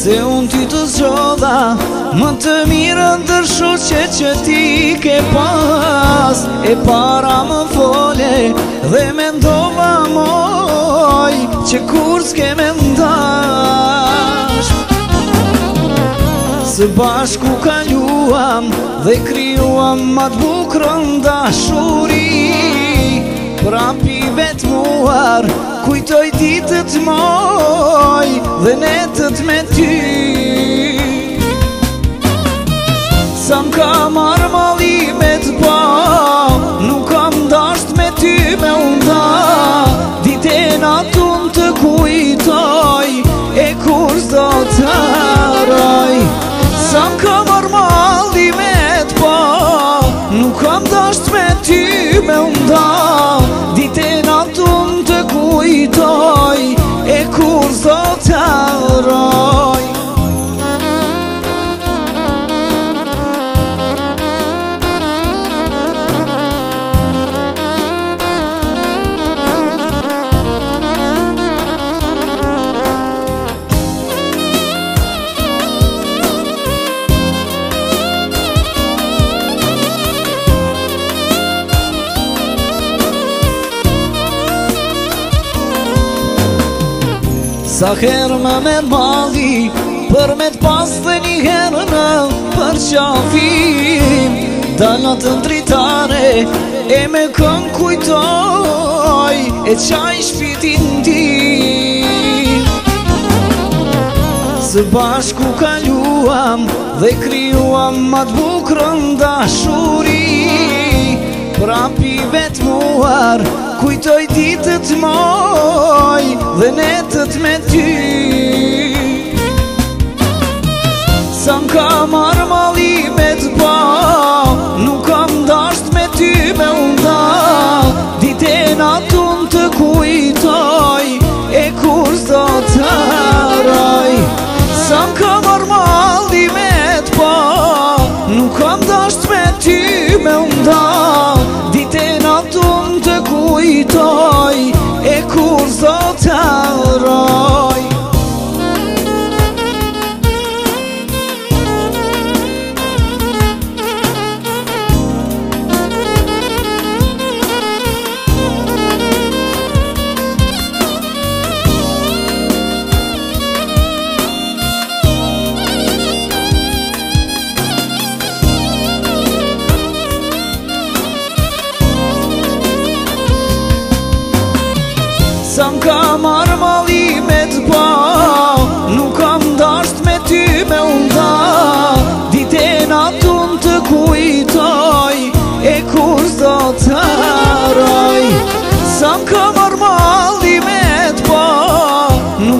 Se unë ty të zgjodha Më të mirën të që që ti ke pas E para më fole Dhe me ndova moj Që kur s'ke me ndash Se bashku ka Dhe kryuam ma të bukrën dashuri Pra vetë muar kujtoj ditët moj dhe netët me ty Sa m'ka marë mali me të pa, nuk kam dasht me ty me unda Dite na të të kujtoj e kur zotaraj Sa marë të pa, Sa herë me me mali Për me t'pas dhe një herë në për qafim Da në të ndritare E me kën kujtoj E qaj shpitin ti Së bashku kaluam Dhe kryuam ma t'bukrën dashuri Prapi vet muar Kujtoj ditët moj Dhe netët me ty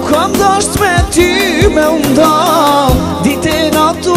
Nuk kam dasht me ty me unda Dite natë